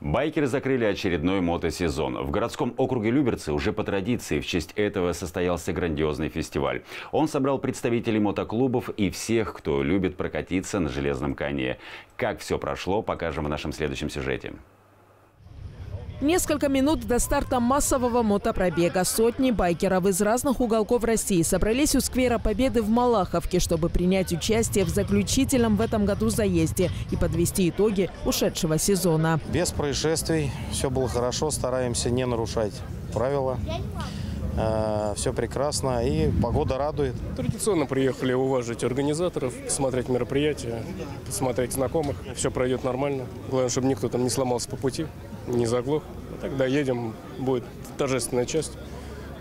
Байкеры закрыли очередной мотосезон. В городском округе Люберцы уже по традиции в честь этого состоялся грандиозный фестиваль. Он собрал представителей мотоклубов и всех, кто любит прокатиться на железном коне. Как все прошло, покажем в нашем следующем сюжете. Несколько минут до старта массового мотопробега. Сотни байкеров из разных уголков России собрались у сквера Победы в Малаховке, чтобы принять участие в заключительном в этом году заезде и подвести итоги ушедшего сезона. Без происшествий, все было хорошо, стараемся не нарушать правила. Э, Все прекрасно и погода радует. Традиционно приехали уважить организаторов, смотреть мероприятия, смотреть знакомых. Все пройдет нормально. Главное, чтобы никто там не сломался по пути, не заглох. Тогда едем, будет торжественная часть.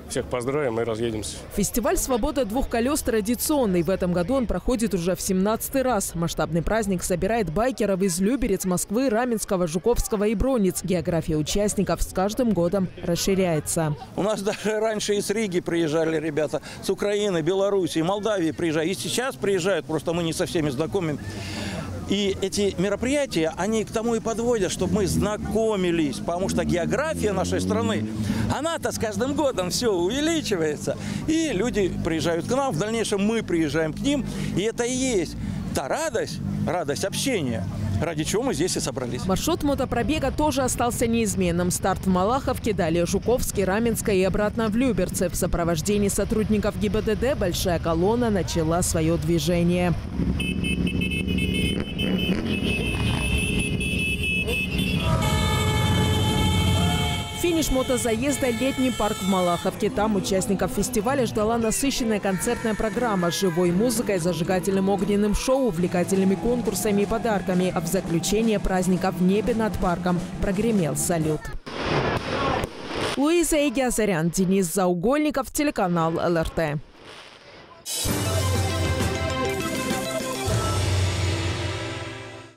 Всех поздравим и разъедемся. Фестиваль «Свобода двух колес» традиционный. В этом году он проходит уже в 17 раз. Масштабный праздник собирает байкеров из Люберец, Москвы, Раменского, Жуковского и Бронниц. География участников с каждым годом расширяется. У нас даже раньше из Риги приезжали ребята, с Украины, Белоруссии, Молдавии приезжают. И сейчас приезжают, просто мы не со всеми знакомы. И эти мероприятия, они к тому и подводят, чтобы мы знакомились, потому что география нашей страны, она-то с каждым годом все увеличивается. И люди приезжают к нам, в дальнейшем мы приезжаем к ним, и это и есть та радость, радость общения, ради чего мы здесь и собрались. Маршрут мотопробега тоже остался неизменным. Старт в Малаховке, далее Жуковский, Раменское и обратно в Люберцы. В сопровождении сотрудников ГИБДД большая колонна начала свое движение. Финиш мотозаезда – летний парк в Малаховке. Там участников фестиваля ждала насыщенная концертная программа с живой музыкой, зажигательным огненным шоу, увлекательными конкурсами и подарками. А в заключение праздника в небе над парком прогремел салют. Луиза Егиазарян, Денис Заугольников, телеканал ЛРТ.